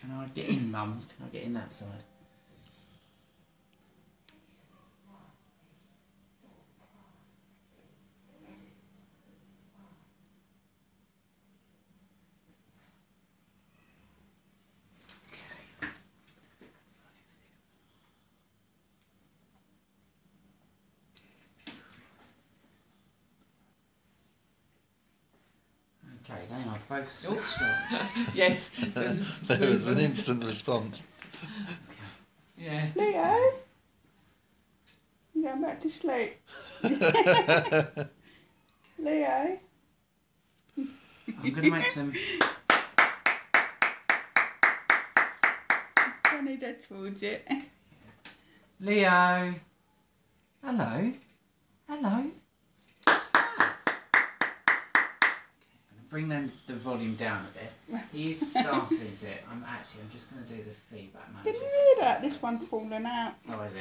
Can I get in, Mum? Can I get in that side? Okay, they are both switched on. yes, there's a there was an instant response. Yeah. Leo? You going back to sleep? Leo? I'm going to make some. Funny dead towards it. Leo. Hello. Hello. What's that? I'm going to bring them, the volume down a bit. He is starting to. I'm actually. I'm just going to do the feedback Did you hear that? This one's fallen out. Oh, is it?